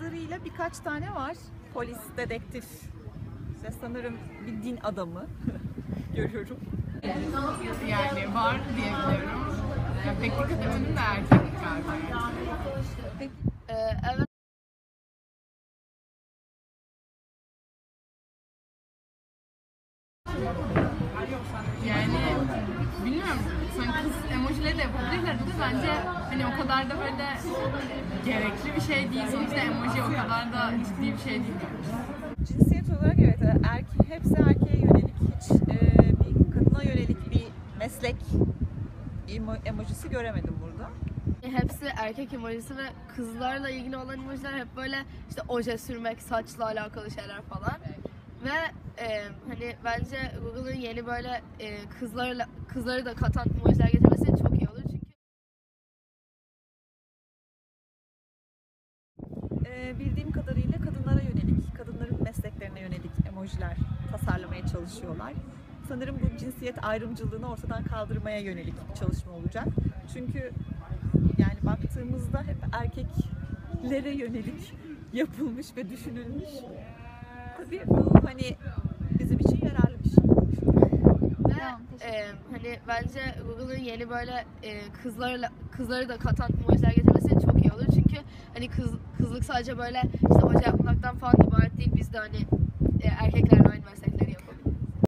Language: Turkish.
Böyle birkaç tane var. Polis, dedektif, işte sanırım bir din adamı görüyorum. Yani var diyebilirim. Yani pek dikkat edemedim de erkek galiba. Ee, evet. Yani bilmiyorum. Sanki kız emojileri de yapabilirler de bence hani o kadar da böyle gerekli bir şey değil. Sonuçta emoji o kadar da ciddi bir şey değil. Cinsiyet olarak evet erke, hepsi erkeğe yönelik. Hiç e, bir kadına yönelik bir meslek emo- emojisi göremedim burada. Hepsi erkek emojisi ve kızlarla ilgili olan emojiler hep böyle işte oje sürmek, saçla alakalı şeyler falan. Ve e, hani bence Google'ın yeni böyle e, kızlarla kızları da katan emojiler getirmesi çok iyi olur çünkü E, bildiğim kadarıyla kadınlara yönelik, kadınların mesleklerine yönelik emojiler tasarlamaya çalışıyorlar. Sanırım bu cinsiyet ayrımcılığını ortadan kaldırmaya yönelik bir çalışma olacak. Çünkü yani baktığımızda hep erkeklere yönelik yapılmış ve düşünülmüş. Tabii bu hani bizim için yararlı bir şey. ve e, hani bence Google'ın yeni böyle e, kızlarla kızları da katan emojiler getirmesi çok iyi olur. Çünkü hani kız kızlık sadece böyle işte oje yapmaktan falan ibaret değil. Biz de hani e, erkeklerle aynı